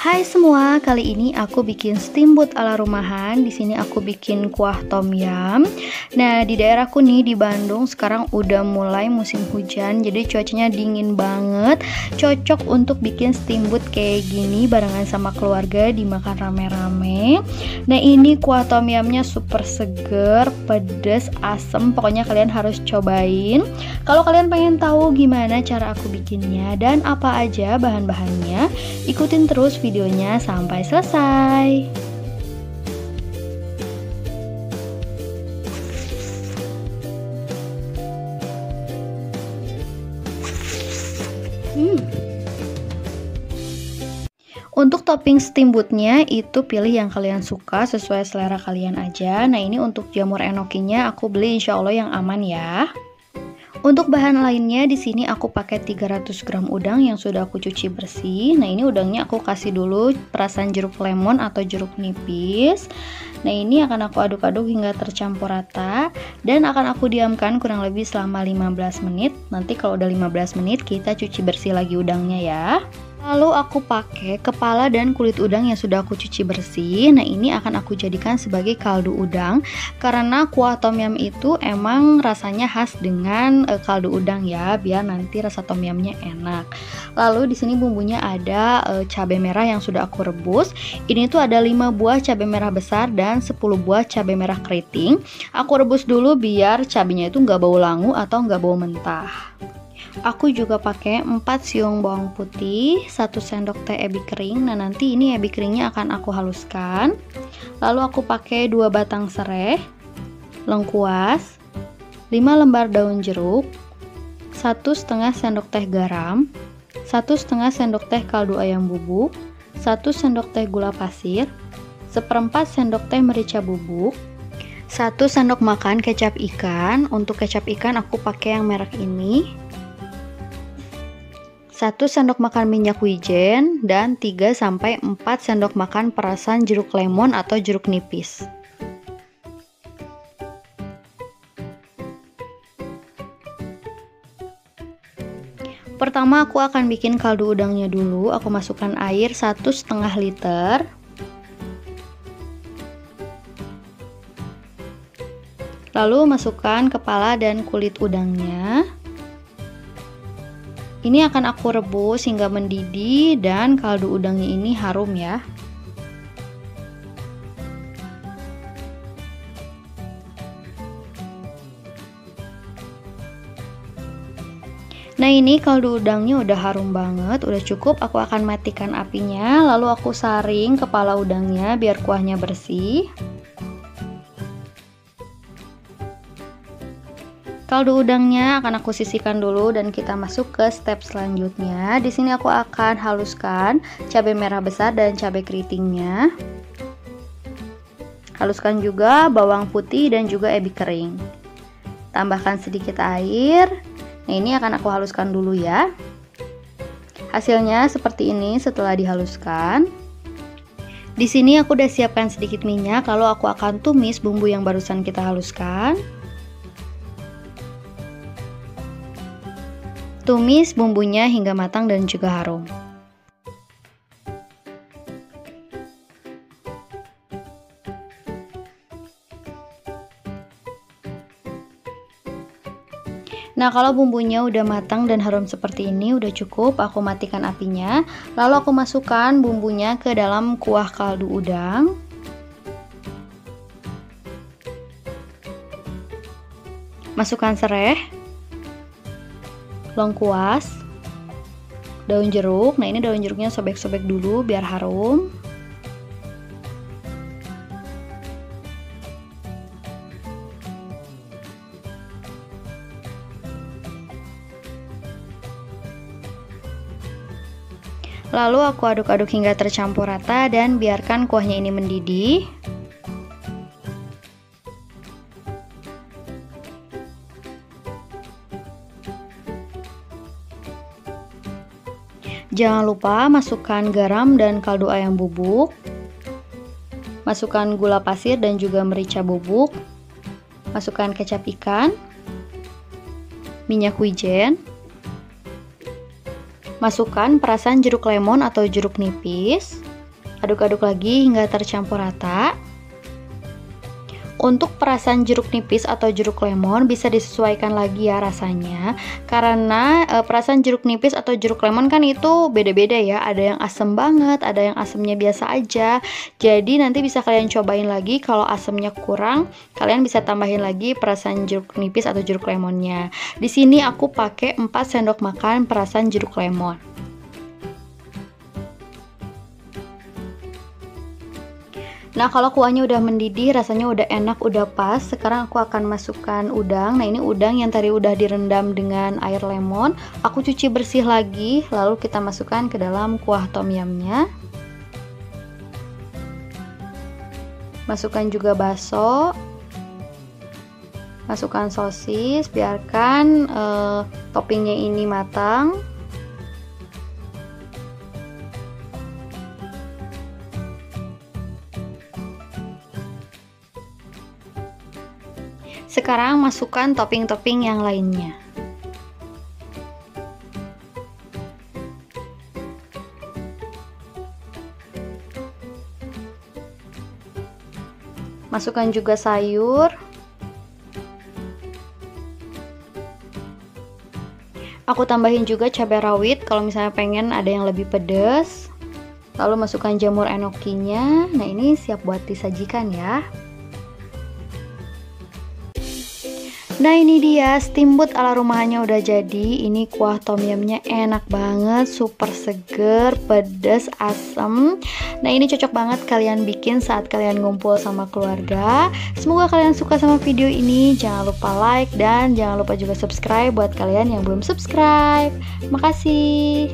Hai semua, kali ini aku bikin steamboat ala rumahan. Di sini aku bikin kuah tom yum. Nah, di daerahku nih di Bandung sekarang udah mulai musim hujan, jadi cuacanya dingin banget. Cocok untuk bikin steamboat kayak gini barengan sama keluarga dimakan rame-rame. Nah, ini kuah tom yumnya super seger, pedes, asem. Pokoknya kalian harus cobain. Kalau kalian pengen tahu gimana cara aku bikinnya dan apa aja bahan-bahannya, ikutin terus video videonya sampai selesai. Hmm. Untuk topping steamboatnya itu pilih yang kalian suka sesuai selera kalian aja. Nah ini untuk jamur enokinya aku beli insya Allah yang aman ya. Untuk bahan lainnya di sini aku pakai 300 gram udang yang sudah aku cuci bersih. Nah, ini udangnya aku kasih dulu perasan jeruk lemon atau jeruk nipis. Nah, ini akan aku aduk-aduk hingga tercampur rata dan akan aku diamkan kurang lebih selama 15 menit. Nanti kalau udah 15 menit kita cuci bersih lagi udangnya ya. Lalu aku pakai kepala dan kulit udang yang sudah aku cuci bersih. Nah, ini akan aku jadikan sebagai kaldu udang karena kuah tom yum itu emang rasanya khas dengan e, kaldu udang ya, biar nanti rasa tom yumnya enak. Lalu di sini bumbunya ada e, cabai merah yang sudah aku rebus. Ini tuh ada 5 buah cabai merah besar dan 10 buah cabai merah keriting. Aku rebus dulu biar cabenya itu nggak bau langu atau nggak bau mentah. Aku juga pakai 4 siung bawang putih, 1 sendok teh ebi kering. Nah, nanti ini ebi keringnya akan aku haluskan. Lalu aku pakai 2 batang serai, lengkuas, 5 lembar daun jeruk, 1 setengah sendok teh garam, 1 setengah sendok teh kaldu ayam bubuk, 1 sendok teh gula pasir, seperempat sendok teh merica bubuk, 1 sendok makan kecap ikan. Untuk kecap ikan aku pakai yang merek ini. 1 sendok makan minyak wijen dan 3 sampai 4 sendok makan perasan jeruk lemon atau jeruk nipis. Pertama aku akan bikin kaldu udangnya dulu. Aku masukkan air 1 setengah liter. Lalu masukkan kepala dan kulit udangnya. Ini akan aku rebus hingga mendidih dan kaldu udangnya ini harum ya. Nah ini kaldu udangnya udah harum banget, udah cukup aku akan matikan apinya Lalu aku saring kepala udangnya biar kuahnya bersih Kaldu udangnya akan aku sisihkan dulu dan kita masuk ke step selanjutnya. Di sini aku akan haluskan cabai merah besar dan cabai keritingnya. Haluskan juga bawang putih dan juga ebi kering. Tambahkan sedikit air. Nah, ini akan aku haluskan dulu ya. Hasilnya seperti ini setelah dihaluskan. Di sini aku udah siapkan sedikit minyak, lalu aku akan tumis bumbu yang barusan kita haluskan. Tumis bumbunya hingga matang dan juga harum. Nah, kalau bumbunya udah matang dan harum seperti ini, udah cukup. Aku matikan apinya. Lalu aku masukkan bumbunya ke dalam kuah kaldu udang. Masukkan serai lengkuas, daun jeruk. Nah, ini daun jeruknya sobek-sobek dulu biar harum. Lalu aku aduk-aduk hingga tercampur rata dan biarkan kuahnya ini mendidih. Jangan lupa masukkan garam dan kaldu ayam bubuk. Masukkan gula pasir dan juga merica bubuk. Masukkan kecap ikan. Minyak wijen. Masukkan perasan jeruk lemon atau jeruk nipis. Aduk-aduk lagi hingga tercampur rata. Untuk perasan jeruk nipis atau jeruk lemon bisa disesuaikan lagi ya rasanya. Karena e, perasan jeruk nipis atau jeruk lemon kan itu beda-beda ya. Ada yang asem banget, ada yang asemnya biasa aja. Jadi nanti bisa kalian cobain lagi. Kalau asemnya kurang Kalian bisa tambahin lagi perasan jeruk nipis atau jeruk lemonnya. Di sini aku pakai 4 sendok makan perasan jeruk lemon Nah kalau kuahnya udah mendidih rasanya udah enak udah pas Sekarang aku akan masukkan udang. Nah ini udang yang tadi udah direndam dengan air lemon. Aku cuci bersih lagi Lalu kita masukkan ke dalam kuah tom yumnya. Masukkan juga bakso. Masukkan sosis Biarkan uh, toppingnya ini matang Sekarang masukkan topping-topping yang lainnya. Masukkan juga sayur. Aku tambahin juga cabai rawit kalau misalnya pengen ada yang lebih pedas. Lalu masukkan jamur enokinya. Nah, ini siap buat disajikan ya. Nah ini dia steamboat ala rumahannya udah jadi. Ini kuah tom yumnya enak banget Super seger, pedas, asem. Nah ini cocok banget kalian bikin saat kalian ngumpul sama keluarga. Semoga kalian suka sama video ini. Jangan lupa like dan jangan lupa juga subscribe buat kalian yang belum subscribe. Makasih